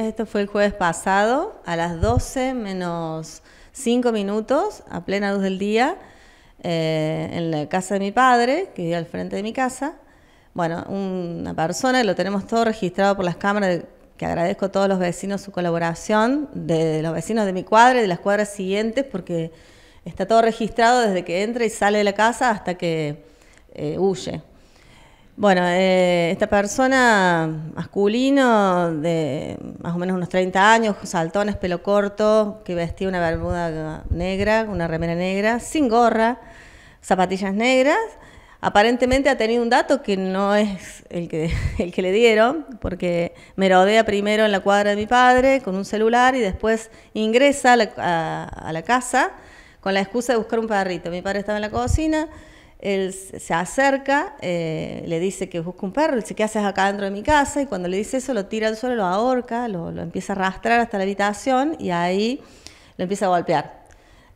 Esto fue el jueves pasado, a las 12 menos 5 minutos, a plena luz del día, eh, en la casa de mi padre, que vive al frente de mi casa. Bueno, una persona, lo tenemos todo registrado por las cámaras, que agradezco a todos los vecinos su colaboración, de los vecinos de mi cuadra y de las cuadras siguientes, porque está todo registrado desde que entra y sale de la casa hasta que eh, huye. Bueno, eh, esta persona masculino de más o menos unos 30 años, saltones, pelo corto, que vestía una bermuda negra, una remera negra, sin gorra, zapatillas negras. Aparentemente ha tenido un dato que no es el que, el que le dieron, porque me rodea primero en la cuadra de mi padre con un celular y después ingresa a la, a la casa con la excusa de buscar un perrito. Mi padre estaba en la cocina él se acerca, eh, le dice que busca un perro, le dice, ¿qué haces acá dentro de mi casa? Y cuando le dice eso, lo tira al suelo, lo ahorca, lo, empieza a arrastrar hasta la habitación y ahí lo empieza a golpear.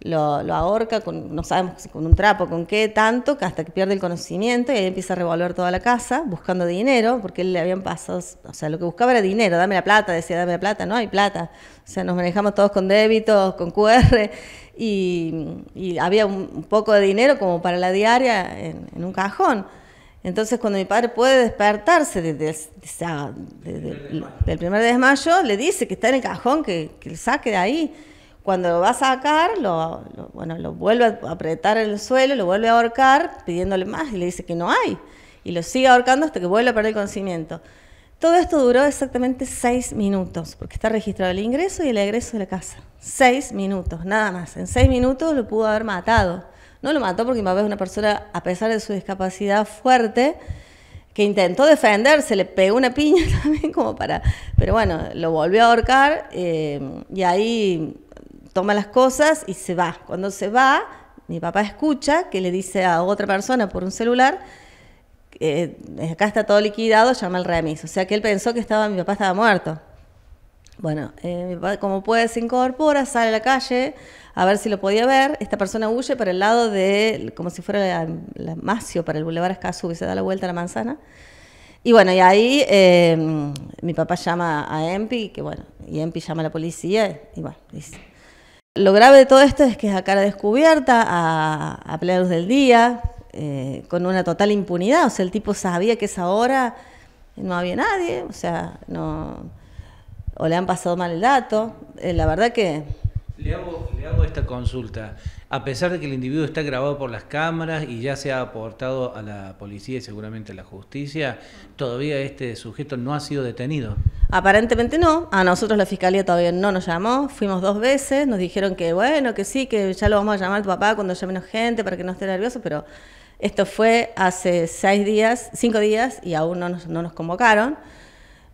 Lo, lo, ahorca, con, no sabemos con un trapo, con qué tanto, hasta que pierde el conocimiento y ahí empieza a revolver toda la casa buscando dinero, porque él le habían pasado, o sea, lo que buscaba era dinero, dame la plata, decía, dame la plata, no hay plata. O sea, nos manejamos todos con débitos, con QR y, había un, poco de dinero como para la diaria en, un cajón. Entonces, cuando mi padre puede despertarse desde del primer desmayo, le dice que está en el cajón, que, que le saque de ahí. Cuando lo va a sacar, lo, bueno, lo vuelve a apretar en el suelo, lo vuelve a ahorcar, pidiéndole más, y le dice que no hay. Y lo sigue ahorcando hasta que vuelve a perder el conocimiento. Todo esto duró exactamente seis minutos, porque está registrado el ingreso y el egreso de la casa. Seis minutos, nada más. En seis minutos lo pudo haber matado. No lo mató porque mi papá es una persona, a pesar de su discapacidad fuerte, que intentó defenderse, le pegó una piña también como para... Pero bueno, lo volvió a ahorcar eh, y ahí toma las cosas y se va. Cuando se va, mi papá escucha que le dice a otra persona por un celular eh, acá está todo liquidado, llama al remis. O sea que él pensó que estaba, mi papá estaba muerto. Bueno, eh, como puede, se incorpora, sale a la calle a ver si lo podía ver. Esta persona huye para el lado de, como si fuera la, Macio, para el Boulevard Escazú, y se da la vuelta a la manzana. Y bueno, y ahí em, mi papá llama a Empi, que bueno, y Empi llama a la policía, y bueno, dice. Lo grave de todo esto es que es a cara descubierta, a, a plena luz del día, eh, con una total impunidad. O sea, el tipo sabía que esa hora no había nadie, o sea, no. O le han pasado mal el dato. Eh, la verdad que. Le hago, le hago esta consulta. A pesar de que el individuo está grabado por las cámaras y ya se ha aportado a la policía y seguramente a la justicia, todavía este sujeto no ha sido detenido. Aparentemente no. A nosotros la fiscalía todavía no nos llamó. Fuimos dos veces, nos dijeron que bueno, que sí, que ya lo vamos a llamar a tu papá cuando llame menos gente para que no esté nervioso, pero esto fue hace seis días, cinco días y aún no nos, convocaron.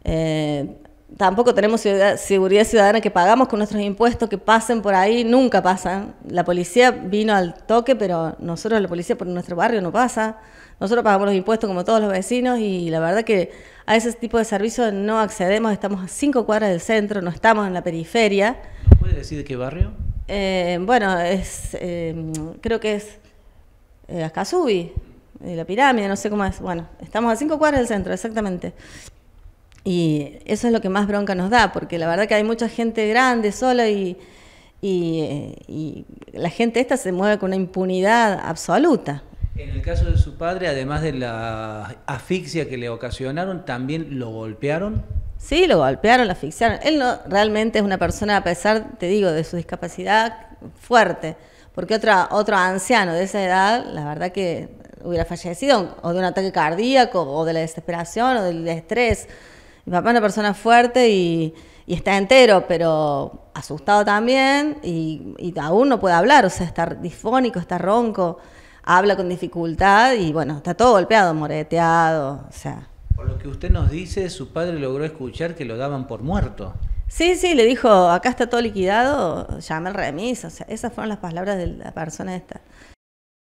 Eh, tampoco tenemos seguridad ciudadana que pagamos con nuestros impuestos, que pasen por ahí, nunca pasan. La policía vino al toque, pero nosotros, la policía por nuestro barrio no pasa. Nosotros pagamos los impuestos como todos los vecinos y la verdad que a ese tipo de servicios no accedemos, estamos a cinco cuadras del centro, no estamos en la periferia. ¿Puede decir de qué barrio? Eh, bueno, es, eh, creo que es eh, Ascasubi, la pirámide, no sé cómo es. Bueno, estamos a cinco cuadras del centro, exactamente. Y eso es lo que más bronca nos da, porque la verdad que hay mucha gente grande, sola, y, y, la gente esta se mueve con una impunidad absoluta. En el caso de su padre, además de la asfixia que le ocasionaron, ¿también lo golpearon? Sí, lo golpearon, lo asfixiaron. Él no realmente es una persona, a pesar, te digo, de su discapacidad fuerte porque otra, otro anciano de esa edad, la verdad que hubiera fallecido o de un ataque cardíaco o de la desesperación o del estrés. Mi papá es una persona fuerte y, está entero, pero asustado también y, aún no puede hablar, o sea, está disfónico, está ronco, habla con dificultad y bueno, está todo golpeado, moreteado, o sea. Por lo que usted nos dice, su padre logró escuchar que lo daban por muerto. Sí, sí, le dijo, acá está todo liquidado, llame al remis. O sea, esas fueron las palabras de la persona esta.